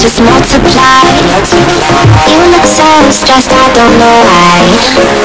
just multiply. You look so stressed, I don't know why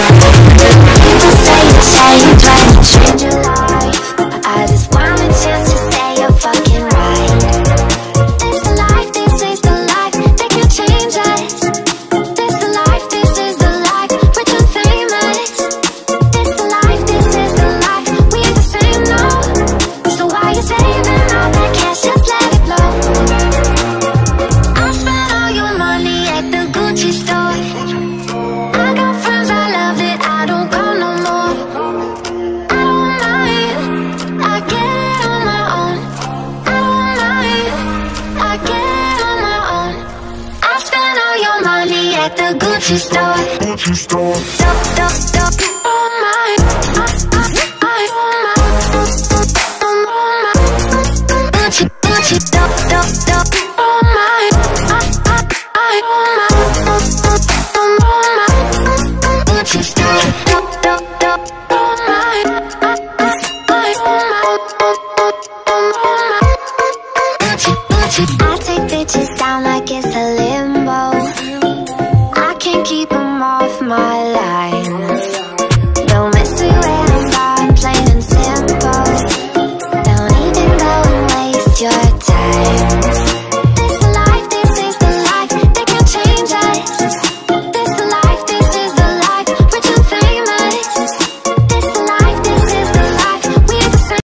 at the Gucci store. Gucci store. Duck, duck, duck, oh my, I, I, I, oh my, oh my, Gucci, Gucci, duck, duck, duck, oh my, I, I, I, oh my, oh my, Gucci store, duck, duck, duck, oh my, I, I, I, oh my, oh my, Gucci, Gucci, I keep them off my line. Don't No mystery when I'm gone, plain and simple. Don't even go and waste your time.